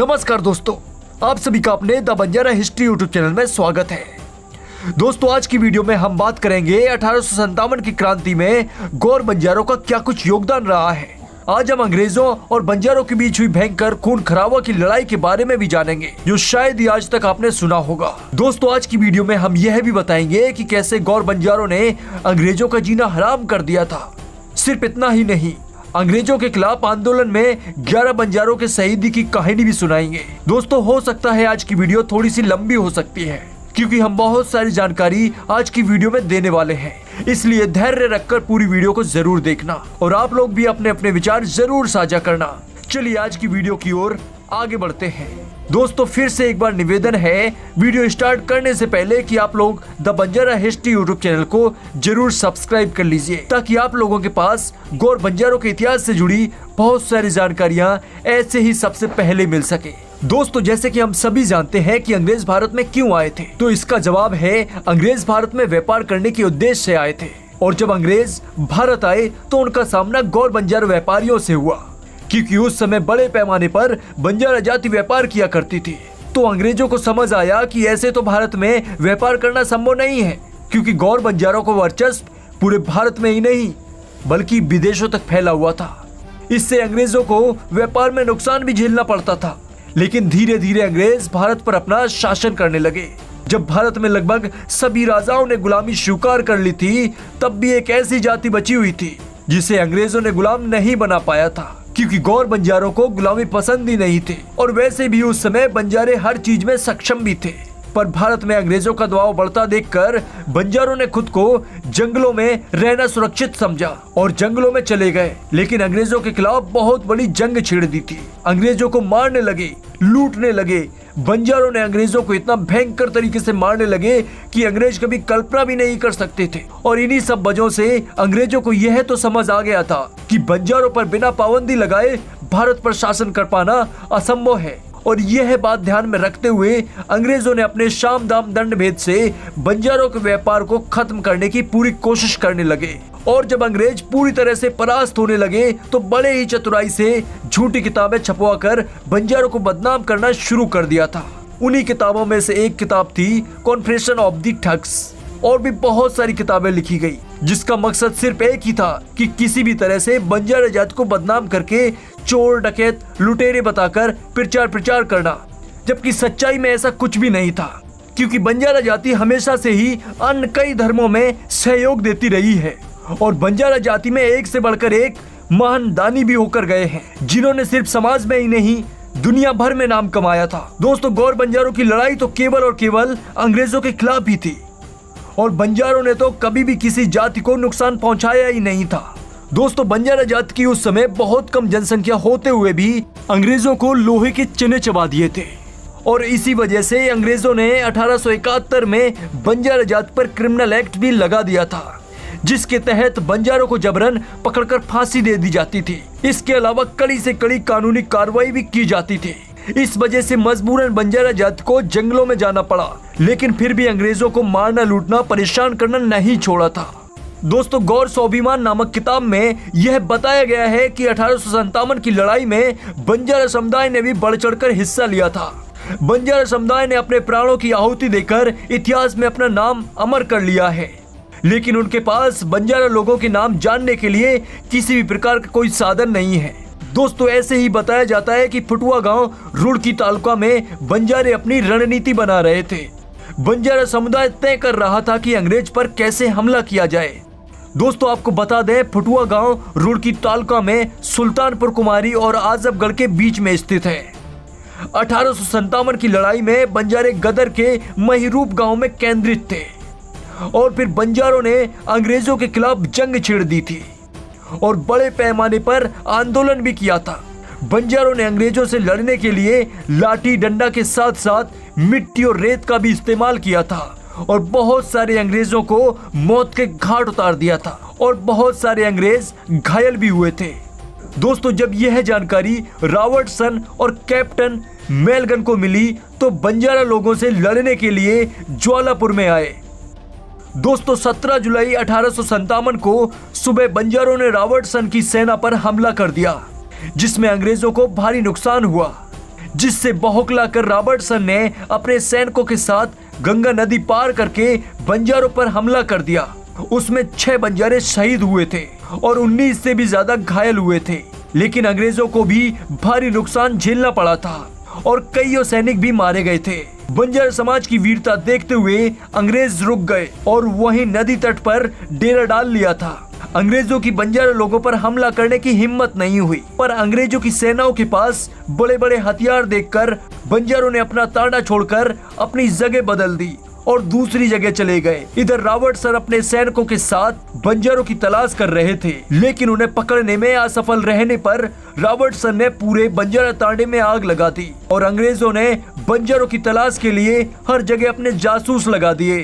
नमस्कार दोस्तों, आप सभी का अपने the Banjara history YouTube channel में स्वागत है। दोस्तों, आज की वीडियो में हम बात करेंगे अठारह सौ सत्तावन की क्रांति में गौर बंजारों का क्या कुछ योगदान रहा है। आज हम अंग्रेज़ों और बंजारों के बीच हुई भयंकर खून खराबा की लड़ाई के बारे में भी जानेंगे, जो शायद ही आज तक आपने सुना होगा। दोस्तों, आज की वीडियो में हम यह भी बताएँगे कि कैसे गौर बंजारों ने अंग्रेज़ों का जीना हराम कर दिया था। सिर्फ़ इतना ही नहीं अंग्रेज़ों के खिलाफ आंदोलन में 11 बंजारों के शहीदी की कहानी भी सुनाएँगे। दोस्तों, हो सकता है आज की वीडियो थोड़ी सी लंबी हो सकती है, क्योंकि हम बहुत सारी जानकारी आज की वीडियो में देने वाले हैं। इसलिए धैर्य रखकर पूरी वीडियो को ज़रूर देखना और आप लोग भी अपने अपने विचार ज़रूर साझा करना। चलिए आज की वीडियो की ओर आगे बढ़ते हैं। दोस्तों, फिर से एक बार निवेदन है, वीडियो स्टार्ट करने से पहले कि आप लोग the Banjara history YouTube channel को ज़रूर सब्सक्राइब कर लीजिए, ताकि आप लोगों के पास गौर बंजारों के इतिहास से जुड़ी बहुत सारी जानकारियाँ ऐसे ही सबसे पहले मिल सके। दोस्तों, जैसे कि हम सभी जानते हैं कि अंग्रेज़ भारत में क्यों आए थे तो इसका जवाब है, अंग्रेज़ भारत में व्यापार करने के उद्देश्य से आए थे। और जब अंग्रेज़ भारत आए तो उनका सामना गौर बंजारा व्यापारियों से हुआ। क्योंकि उस समय बड़े पैमाने पर बंजारा जाति व्यापार किया करती थी। तो अंग्रेज़ों को समझ आया कि ऐसे तो भारत में व्यापार करना संभव नहीं है, क्योंकि गौर बंजारों का वर्चस्व पूरे भारत में ही नहीं, बल्कि विदेशों तक फैला हुआ था। इससे अंग्रेज़ों को व्यापार में नुकसान भी झेलना पड़ता था। लेकिन धीरे धीरे अंग्रेज़ भारत पर अपना शासन करने लगे। जब भारत में लगभग सभी राजाओं ने गुलामी स्वीकार कर ली थी, तब भी एक ऐसी जाति बची हुई थी, जिसे अंग्रेज़ों ने गुलाम नहीं बना पाया था। क्योंकि गौर बंजारों को गुलामी पसंद ही नहीं थे। और वैसे भी उस समय बंजारे हर चीज़ में सक्षम भी थे। पर भारत में अंग्रेज़ों का दबाव बढ़ता देखकर बंजारों ने खुद को जंगलों में रहना सुरक्षित समझा और जंगलों में चले गए। लेकिन अंग्रेज़ों के खिलाफ बहुत बड़ी जंग छेड़ दी थी। अंग्रेज़ों को मारने लगे, लूटने लगे। बंजारों ने अंग्रेज़ों को इतना भयंकर तरीके से मारने लगे कि अंग्रेज़ कभी कल्पना भी नहीं कर सकते थे। और इन्हीं सब वजहों से अंग्रेज़ों को यह तो समझ आ गया था कि बंजारों पर बिना पाबंदी लगाए भारत पर शासन कर पाना असंभव है। और यह बात ध्यान में रखते हुए अंग्रेज़ों ने अपने शाम दाम दंड भेद से बंजारों के व्यापार को खत्म करने की पूरी कोशिश करने लगे। और जब अंग्रेज़ पूरी तरह से परास्त होने लगे तो बड़े ही चतुराई से झूठी किताबें छपवा कर बंजारों को बदनाम करना शुरू कर दिया था। उन्हीं किताबों में से एक किताब थी कॉन्फ्रेशन ऑफ़ दी ठग्स और भी बहुत सारी किताबें लिखी गई, जिसका मकसद सिर्फ़ एक ही था कि किसी भी तरह से बंजारा जाति को बदनाम करके चोर, डकैत, लुटेरे बताकर प्रचार प्रचार करना, जबकि सच्चाई में ऐसा कुछ भी नहीं था, क्योंकि बंजारा जाति हमेशा से ही अन्य कई धर्मों में सहयोग देती रही है, और बंजारा जाति में एक से बढ़कर एक महान दानी भी होकर गए हैं, जिन्होंने सिर्फ़ समाज में ही नहीं, दुनिया भर में नाम कमाया था। दोस्तों, गौर बंजारों की लड़ाई तो केवल और केवल अंग्रेज़ों के खिलाफ ही थी। और बंजारों ने तो कभी भी किसी जाति को नुकसान पहुँचाया ही नहीं था। दोस्तों, बंजारा जाति की उस समय बहुत कम जनसंख्या होते हुए भी अंग्रेज़ों को लोहे के चने चबा दिए थे। और इसी वजह से अंग्रेज़ों ने 1871 में बंजारा जाति पर क्रिमिनल एक्ट भी लगा दिया था, जिसके तहत बंजारों को जबरन पकड़कर फांसी दे दी जाती थी। इसके अलावा कड़ी से कड़ी कानूनी कार्रवाई भी की जाती थी। इस वजह से मजबूरन बंजारा जाति को जंगलों में जाना पड़ा। लेकिन फिर भी अंग्रेज़ों को मारना, लूटना, परेशान करना नहीं छोड़ा था। दोस्तों, गौर स्वाभिमान नामक किताब में यह बताया गया है कि अठारह सौ सत्तावन की लड़ाई में बंजारा समुदाय ने भी बढ़ चढ़कर हिस्सा लिया था। बंजारा समुदाय ने अपने प्राणों की आहुति देकर इतिहास में अपना नाम अमर कर लिया है। लेकिन उनके पास बंजारा लोगों के नाम जानने के लिए किसी भी प्रकार का कोई साधन नहीं है। दोस्तों, ऐसे ही बताया जाता है कि फुटुआ गाँव रुड़की तालुका में बंजारे अपनी रणनीति बना रहे थे। बंजारा समुदाय तय कर रहा था कि अंग्रेज़ पर कैसे हमला किया जाए। दोस्तों, आपको बता दें, फुटुआ गाँव रुड़की तालुका में सुल्तानपुर कुमारी और आजमगढ़ के बीच में स्थित है। अठारह की लड़ाई में बंजारे गदर के महिरूप गाँव में केंद्रित थे और फिर बंजारों ने अंग्रेज़ों के खिलाफ जंग छेड़ दी थी। और बड़े पैमाने पर आंदोलन भी किया था। बंजारों ने अंग्रेज़ों से लड़ने के लिए लाठी डंडा के साथ साथ मिट्टी और रेत का भी इस्तेमाल किया था और बहुत सारे अंग्रेज़ों को मौत के घाट उतार दिया था और बहुत सारे अंग्रेज़ घायल भी हुए थे। दोस्तों, जब यह जानकारी रावर्टसन और कैप्टन मेलगन को मिली तो बंजारा लोगों से लड़ने के लिए ज्वालापुर में आए। दोस्तों 17 जुलाई अठारह को सुबह बंजारों ने रावर्टसन की सेना पर हमला कर दिया, जिसमें अंग्रेज़ों को भारी नुकसान हुआ, जिससे बहकला कर रॉबर्टसन ने अपने सैनिकों के साथ गंगा नदी पार करके बंजारों पर हमला कर दिया। उसमें छह बंजारे शहीद हुए थे और उन्नीस से भी ज़्यादा घायल हुए थे। लेकिन अंग्रेज़ों को भी भारी नुकसान झेलना पड़ा था और कई सैनिक भी मारे गए थे। बंजार समाज की वीरता देखते हुए अंग्रेज़ रुक गए और वहीं नदी तट पर डेरा डाल लिया था। अंग्रेज़ों की बंजारा लोगों पर हमला करने की हिम्मत नहीं हुई, पर अंग्रेज़ों की सेनाओं के पास बड़े बड़े हथियार देखकर बंजारों ने अपना ताड़ा छोड़कर अपनी जगह बदल दी और दूसरी जगह चले गए। इधर रावट सर अपने सैनिकों के साथ बंजारों की तलाश कर रहे थे, लेकिन उन्हें पकड़ने में असफल रहने पर रावट सर ने पूरे बंजारा तांडे में आग लगा दी और अंग्रेज़ों ने बंजारों की तलाश के लिए हर जगह अपने जासूस लगा दिए।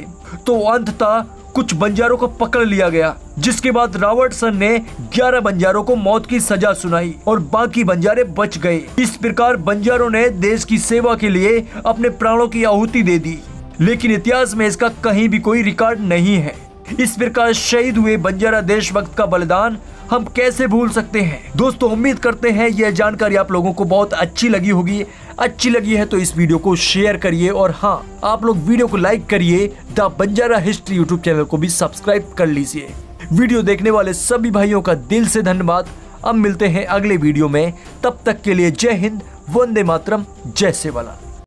तो अंततः कुछ बंजारों को पकड़ लिया गया, जिसके बाद रावर्टसन ने 11 बंजारों को मौत की सजा सुनाई और बाकी बंजारे बच गए। इस प्रकार बंजारों ने देश की सेवा के लिए अपने प्राणों की आहुति दे दी। लेकिन इतिहास में इसका कहीं भी कोई रिकॉर्ड नहीं है। इस प्रकार शहीद हुए बंजारा देशभक्त का बलिदान हम कैसे भूल सकते हैं? दोस्तों, उम्मीद करते हैं यह जानकारी आप लोगों को बहुत अच्छी लगी होगी। अच्छी लगी है तो इस वीडियो को शेयर करिए और हाँ आप लोग वीडियो को लाइक करिए, the Banjara history YouTube channel को भी सब्सक्राइब कर लीजिए। वीडियो देखने वाले सभी भाइयों का दिल से धन्यवाद। अब मिलते हैं अगले वीडियो में। तब तक के लिए जय हिंद, वंदे मातरम, जय सेवालाल।